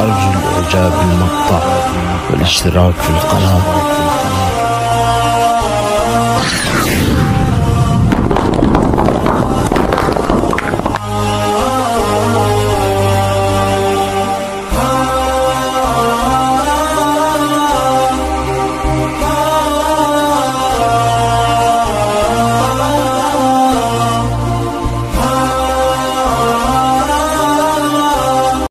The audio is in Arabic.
أرجو الإعجاب بالمقطع والاشتراك في القناة.